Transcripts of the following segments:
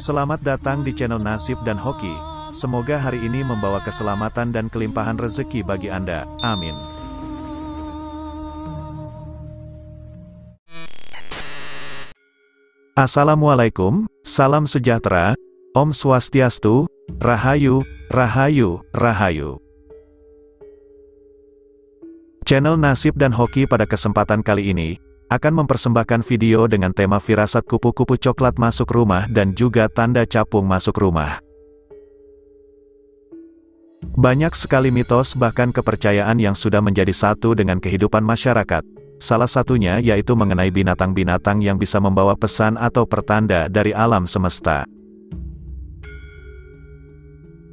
Selamat datang di channel Nasib dan Hoki. Semoga hari ini membawa keselamatan dan kelimpahan rezeki bagi Anda. Amin. Assalamualaikum, salam sejahtera, Om Swastiastu, Rahayu, Rahayu, Rahayu. Channel Nasib dan Hoki pada kesempatan kali ini, akan mempersembahkan video dengan tema firasat kupu-kupu coklat masuk rumah dan juga tanda capung masuk rumah. Banyak sekali mitos bahkan kepercayaan yang sudah menjadi satu dengan kehidupan masyarakat. Salah satunya yaitu mengenai binatang-binatang yang bisa membawa pesan atau pertanda dari alam semesta.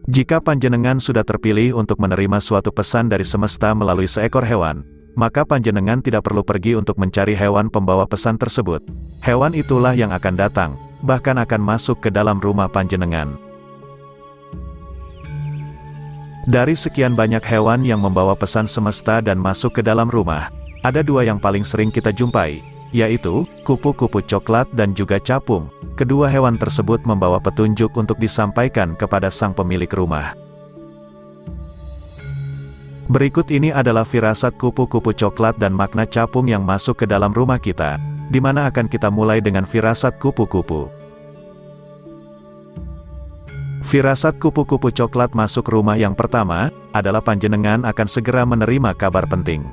Jika panjenengan sudah terpilih untuk menerima suatu pesan dari semesta melalui seekor hewan, maka panjenengan tidak perlu pergi untuk mencari hewan pembawa pesan tersebut. Hewan itulah yang akan datang, bahkan akan masuk ke dalam rumah panjenengan. Dari sekian banyak hewan yang membawa pesan semesta dan masuk ke dalam rumah, ada dua yang paling sering kita jumpai, yaitu kupu-kupu coklat dan juga capung. Kedua hewan tersebut membawa petunjuk untuk disampaikan kepada sang pemilik rumah. Berikut ini adalah firasat kupu-kupu coklat dan makna capung yang masuk ke dalam rumah kita, di mana akan kita mulai dengan firasat kupu-kupu. Firasat kupu-kupu coklat masuk rumah yang pertama, adalah panjenengan akan segera menerima kabar penting.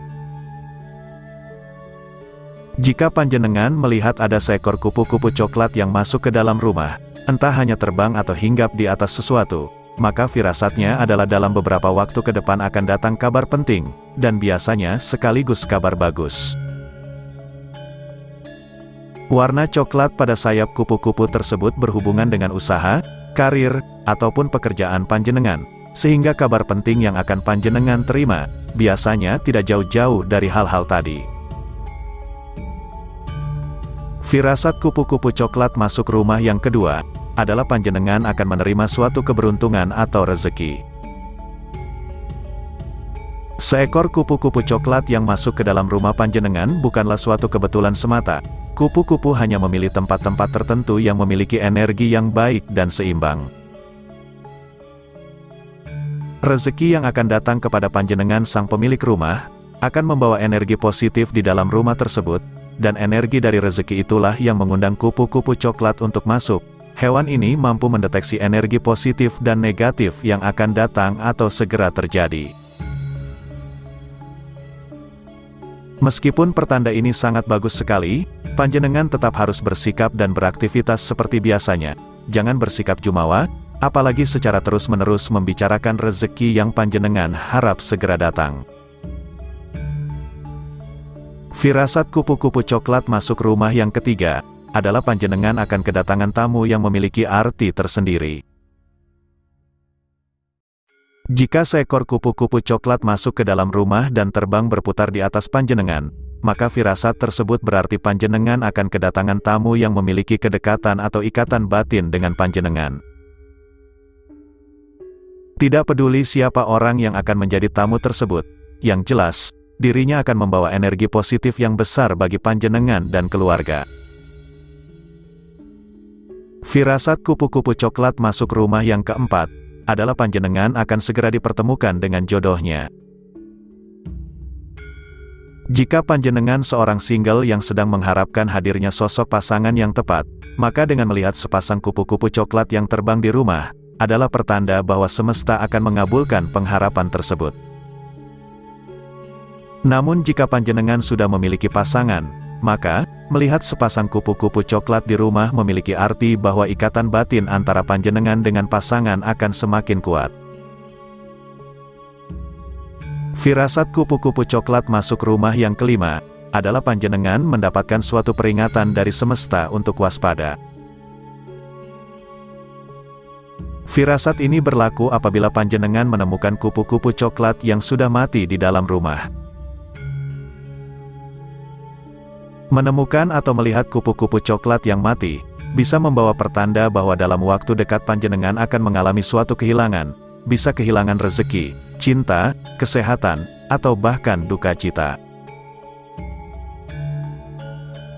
Jika panjenengan melihat ada seekor kupu-kupu coklat yang masuk ke dalam rumah, entah hanya terbang atau hinggap di atas sesuatu, maka firasatnya adalah dalam beberapa waktu ke depan akan datang kabar penting, dan biasanya sekaligus kabar bagus. Warna coklat pada sayap kupu-kupu tersebut berhubungan dengan usaha, karir, ataupun pekerjaan panjenengan, sehingga kabar penting yang akan panjenengan terima, biasanya tidak jauh-jauh dari hal-hal tadi. Firasat kupu-kupu coklat masuk rumah yang kedua, adalah panjenengan akan menerima suatu keberuntungan atau rezeki. Seekor kupu-kupu coklat yang masuk ke dalam rumah panjenengan bukanlah suatu kebetulan semata, Kupu-kupu hanya memilih tempat-tempat tertentu yang memiliki energi yang baik dan seimbang. Rezeki yang akan datang kepada panjenengan sang pemilik rumah, akan membawa energi positif di dalam rumah tersebut, dan energi dari rezeki itulah yang mengundang kupu-kupu coklat untuk masuk. Hewan ini mampu mendeteksi energi positif dan negatif yang akan datang atau segera terjadi. Meskipun pertanda ini sangat bagus sekali, panjenengan tetap harus bersikap dan beraktivitas seperti biasanya. Jangan bersikap jumawa, apalagi secara terus-menerus membicarakan rezeki yang panjenengan harap segera datang. Firasat kupu-kupu coklat masuk rumah yang ketiga, adalah panjenengan akan kedatangan tamu yang memiliki arti tersendiri. Jika seekor kupu-kupu coklat masuk ke dalam rumah dan terbang berputar di atas panjenengan, maka firasat tersebut berarti panjenengan akan kedatangan tamu yang memiliki kedekatan atau ikatan batin dengan panjenengan. Tidak peduli siapa orang yang akan menjadi tamu tersebut, yang jelas, dirinya akan membawa energi positif yang besar bagi panjenengan dan keluarga. Firasat kupu-kupu coklat masuk rumah yang keempat, adalah panjenengan akan segera dipertemukan dengan jodohnya. Jika panjenengan seorang single yang sedang mengharapkan hadirnya sosok pasangan yang tepat, maka dengan melihat sepasang kupu-kupu coklat yang terbang di rumah, adalah pertanda bahwa semesta akan mengabulkan pengharapan tersebut. Namun jika panjenengan sudah memiliki pasangan, maka, melihat sepasang kupu-kupu coklat di rumah memiliki arti bahwa ikatan batin antara panjenengan dengan pasangan akan semakin kuat. Firasat kupu-kupu coklat masuk rumah yang kelima, adalah panjenengan mendapatkan suatu peringatan dari semesta untuk waspada. Firasat ini berlaku apabila panjenengan menemukan kupu-kupu coklat yang sudah mati di dalam rumah. Menemukan atau melihat kupu-kupu coklat yang mati, bisa membawa pertanda bahwa dalam waktu dekat panjenengan akan mengalami suatu kehilangan, bisa kehilangan rezeki, cinta, kesehatan, atau bahkan duka cita.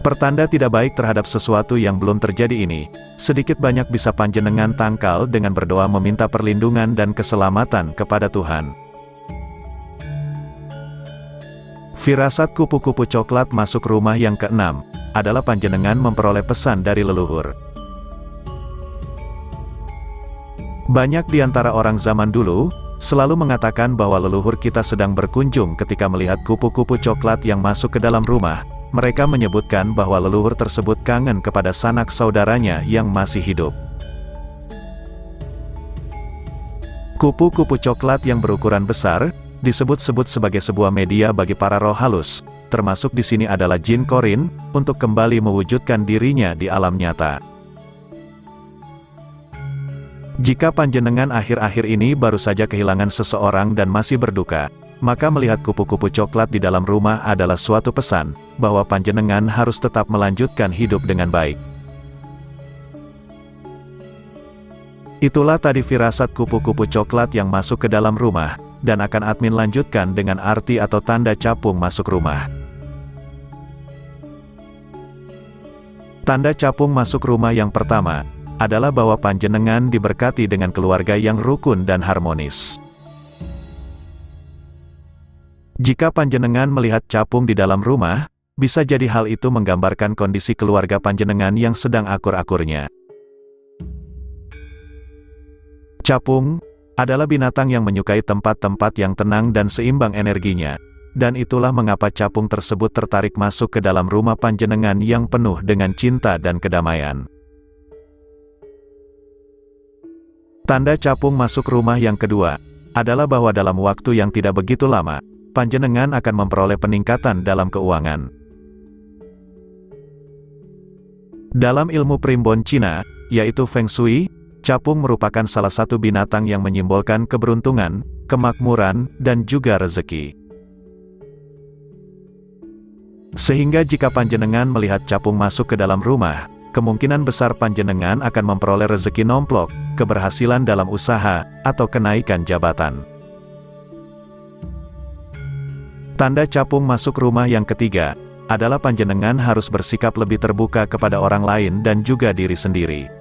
Pertanda tidak baik terhadap sesuatu yang belum terjadi ini, sedikit banyak bisa panjenengan tangkal dengan berdoa meminta perlindungan dan keselamatan kepada Tuhan. Firasat kupu-kupu coklat masuk rumah yang keenam, adalah panjenengan memperoleh pesan dari leluhur. Banyak di antara orang zaman dulu, selalu mengatakan bahwa leluhur kita sedang berkunjung ketika melihat kupu-kupu coklat yang masuk ke dalam rumah, mereka menyebutkan bahwa leluhur tersebut kangen kepada sanak saudaranya yang masih hidup. Kupu-kupu coklat yang berukuran besar, disebut-sebut sebagai sebuah media bagi para roh halus, termasuk di sini adalah jin korin, untuk kembali mewujudkan dirinya di alam nyata. Jika panjenengan akhir-akhir ini baru saja kehilangan seseorang dan masih berduka, maka melihat kupu-kupu coklat di dalam rumah adalah suatu pesan, bahwa panjenengan harus tetap melanjutkan hidup dengan baik. Itulah tadi firasat kupu-kupu coklat yang masuk ke dalam rumah, dan akan admin lanjutkan dengan arti atau tanda capung masuk rumah. Tanda capung masuk rumah yang pertama, adalah bahwa panjenengan diberkati dengan keluarga yang rukun dan harmonis. Jika panjenengan melihat capung di dalam rumah, bisa jadi hal itu menggambarkan kondisi keluarga panjenengan yang sedang akur-akurnya. Capung adalah binatang yang menyukai tempat-tempat yang tenang dan seimbang energinya, dan itulah mengapa capung tersebut tertarik masuk ke dalam rumah panjenengan yang penuh dengan cinta dan kedamaian. Tanda capung masuk rumah yang kedua adalah bahwa dalam waktu yang tidak begitu lama, panjenengan akan memperoleh peningkatan dalam keuangan. Dalam ilmu primbon Cina, yaitu Feng Shui, capung merupakan salah satu binatang yang menyimbolkan keberuntungan, kemakmuran, dan juga rezeki. Sehingga jika panjenengan melihat capung masuk ke dalam rumah, kemungkinan besar panjenengan akan memperoleh rezeki nomplok, keberhasilan dalam usaha, atau kenaikan jabatan. Tanda capung masuk rumah yang ketiga, adalah panjenengan harus bersikap lebih terbuka kepada orang lain dan juga diri sendiri.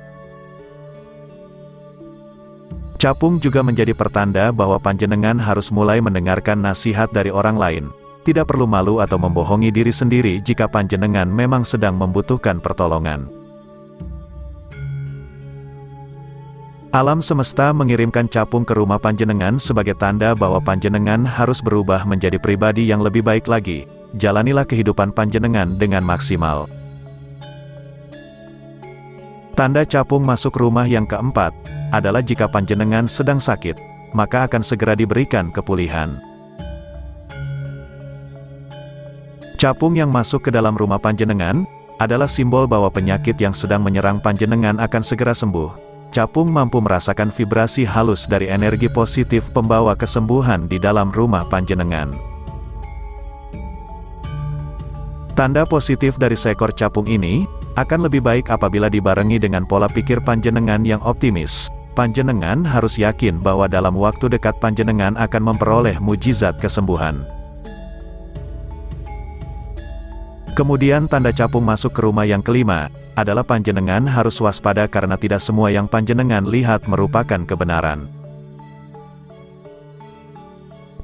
Capung juga menjadi pertanda bahwa panjenengan harus mulai mendengarkan nasihat dari orang lain, tidak perlu malu atau membohongi diri sendiri jika panjenengan memang sedang membutuhkan pertolongan. Alam semesta mengirimkan capung ke rumah panjenengan sebagai tanda bahwa panjenengan harus berubah menjadi pribadi yang lebih baik lagi. Jalanilah kehidupan panjenengan dengan maksimal. Tanda capung masuk rumah yang keempat, adalah jika panjenengan sedang sakit, maka akan segera diberikan kepulihan. Capung yang masuk ke dalam rumah panjenengan, adalah simbol bahwa penyakit yang sedang menyerang panjenengan akan segera sembuh, Capung mampu merasakan vibrasi halus dari energi positif pembawa kesembuhan di dalam rumah panjenengan. Tanda positif dari seekor capung ini, akan lebih baik apabila dibarengi dengan pola pikir panjenengan yang optimis. Panjenengan harus yakin bahwa dalam waktu dekat panjenengan akan memperoleh mujizat kesembuhan. Kemudian tanda capung masuk ke rumah yang kelima, adalah panjenengan harus waspada karena tidak semua yang panjenengan lihat merupakan kebenaran.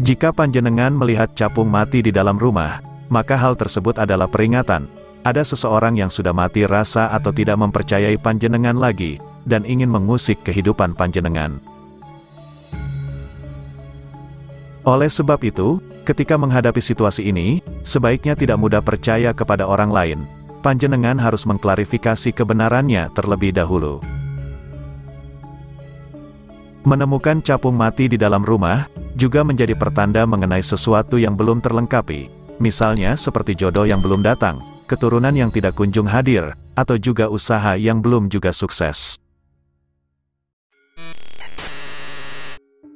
Jika panjenengan melihat capung mati di dalam rumah, maka hal tersebut adalah peringatan, ada seseorang yang sudah mati rasa atau tidak mempercayai panjenengan lagi, dan ingin mengusik kehidupan panjenengan. Oleh sebab itu, ketika menghadapi situasi ini, sebaiknya tidak mudah percaya kepada orang lain, panjenengan harus mengklarifikasi kebenarannya terlebih dahulu. Menemukan capung mati di dalam rumah, juga menjadi pertanda mengenai sesuatu yang belum terlengkapi, misalnya seperti jodoh yang belum datang, keturunan yang tidak kunjung hadir, atau juga usaha yang belum juga sukses.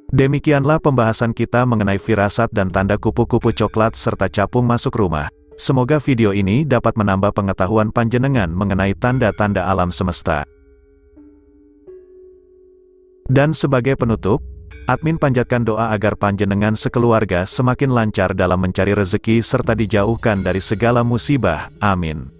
Demikianlah pembahasan kita mengenai firasat dan tanda kupu-kupu coklat serta capung masuk rumah. Semoga video ini dapat menambah pengetahuan panjenengan mengenai tanda-tanda alam semesta. Dan sebagai penutup, admin panjatkan doa agar panjenengan sekeluarga semakin lancar dalam mencari rezeki serta dijauhkan dari segala musibah. Amin.